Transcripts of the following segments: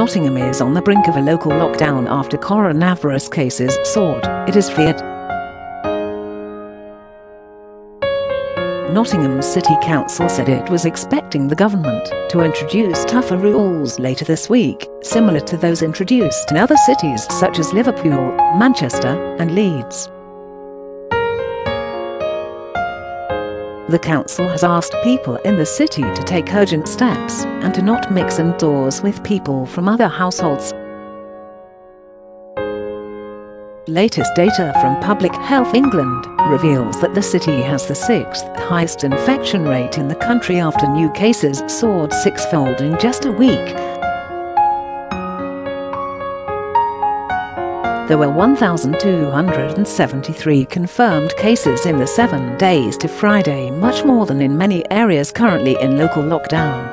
Nottingham is on the brink of a local lockdown after coronavirus cases soared, it is feared. Nottingham City Council said it was expecting the government to introduce tougher rules later this week, similar to those introduced in other cities such as Liverpool, Manchester, and Leeds. The council has asked people in the city to take urgent steps and to not mix indoors with people from other households. Latest data from Public Health England reveals that the city has the sixth highest infection rate in the country after new cases soared sixfold in just a week. There were 1,273 confirmed cases in the seven days to Friday, much more than in many areas currently in local lockdown.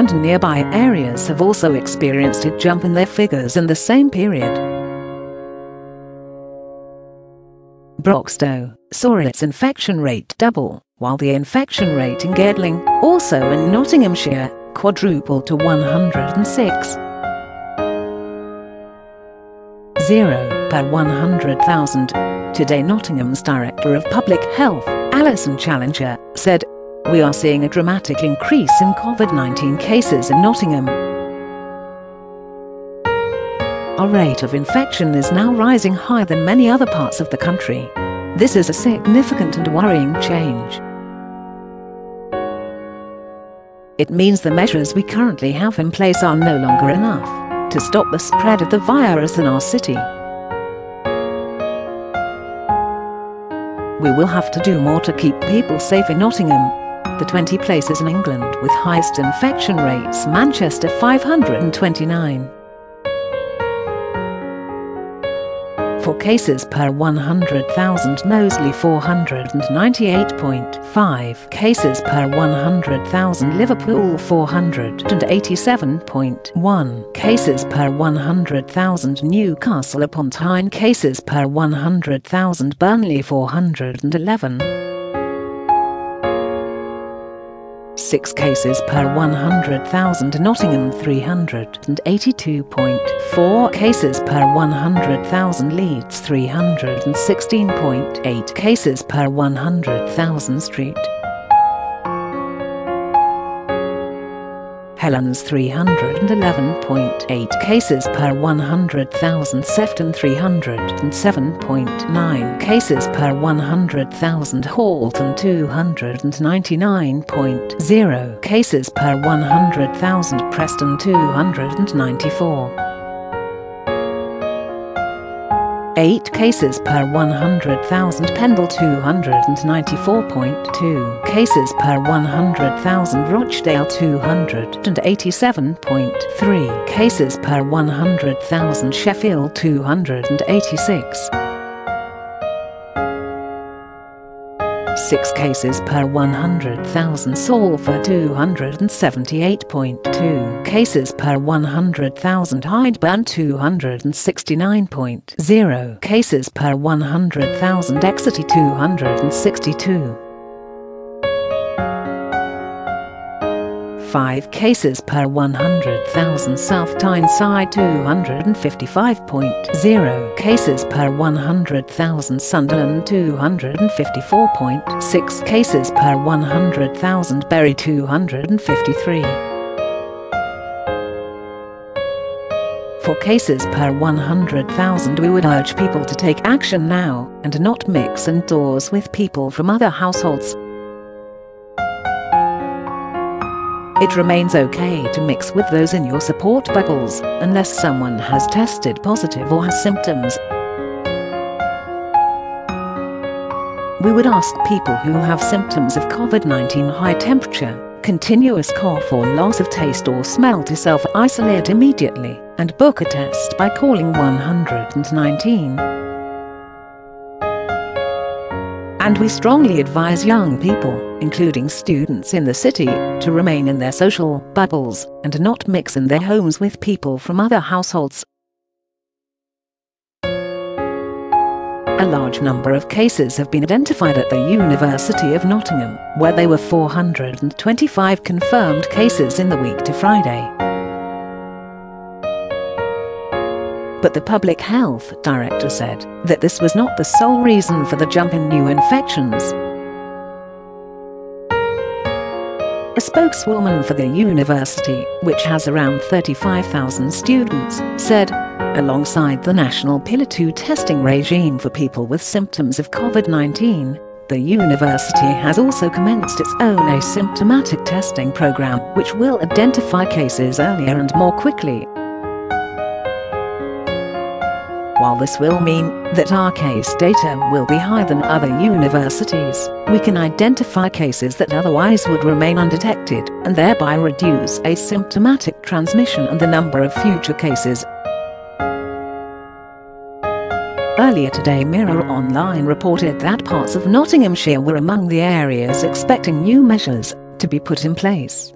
And nearby areas have also experienced a jump in their figures in the same period. Broxtowe saw its infection rate double, while the infection rate in Gedling, also in Nottinghamshire, quadrupled to 106. 0 per 100,000. Today Nottingham's Director of Public Health, Alison Challenger, said, We are seeing a dramatic increase in COVID-19 cases in Nottingham. Our rate of infection is now rising higher than many other parts of the country. This is a significant and worrying change. It means the measures we currently have in place are no longer enough to stop the spread of the virus in our city. We will have to do more to keep people safe in Nottingham. The 20 places in England with highest infection rates Manchester 529. For cases per 100,000 Knowsley 498.5 cases per 100,000 Liverpool 487.1 cases per 100,000 Newcastle upon Tyne. Cases per 100,000 Burnley 411 6 cases per 100,000 Nottingham 382.4 cases per 100,000 Leeds 316.8 cases per 100,000 Street Helens 311.8 cases per 100,000 Sefton 307.9 cases per 100,000 Halton 299.0 cases per 100,000 Preston 294 8 cases per 100,000 Pendle 294.2 cases per 100,000 Rochdale 287.3 cases per 100,000 Sheffield 286 6 cases per 100,000 Salford 278.2 cases per 100,000 Hyndburn 269.0 cases per 100,000 Exeter 262 5 cases per 100,000 South Tyneside 255.0 cases per 100,000 Sunderland 254.6 cases per 100,000 Bury 253 For cases per 100,000 we would urge people to take action now and not mix indoors with people from other households. It remains okay to mix with those in your support bubbles, unless someone has tested positive or has symptoms. We would ask people who have symptoms of COVID-19 high temperature, continuous cough or loss of taste or smell to self-isolate immediately and book a test by calling 119. And we strongly advise young people, including students in the city, to remain in their social bubbles and not mix in their homes with people from other households. A large number of cases have been identified at the University of Nottingham, where there were 425 confirmed cases in the week to Friday. But the public health director said that this was not the sole reason for the jump in new infections. Spokeswoman for the university, which has around 35,000 students, said, alongside the national Pillar 2 testing regime for people with symptoms of COVID-19, the university has also commenced its own asymptomatic testing program which will identify cases earlier and more quickly while this will mean that our case data will be higher than other universities, we can identify cases that otherwise would remain undetected and thereby reduce asymptomatic transmission and the number of future cases. Earlier today Mirror Online reported that parts of Nottinghamshire were among the areas expecting new measures to be put in place.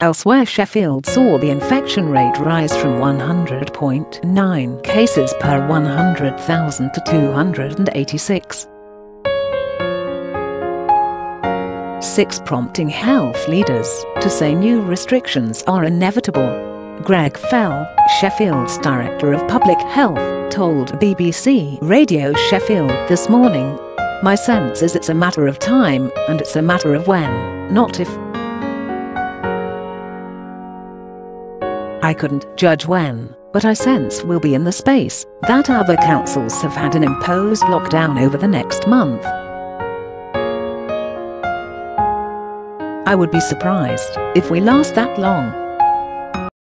Elsewhere Sheffield saw the infection rate rise from 100.9 cases per 100,000 to 286. 6 prompting health leaders to say new restrictions are inevitable. Greg Fell, Sheffield's Director of Public Health, told BBC Radio Sheffield this morning, My sense is it's a matter of time and it's a matter of when, not if. I couldn't judge when, but I sense we'll be in the space that other councils have had an imposed lockdown over the next month. I would be surprised if we last that long.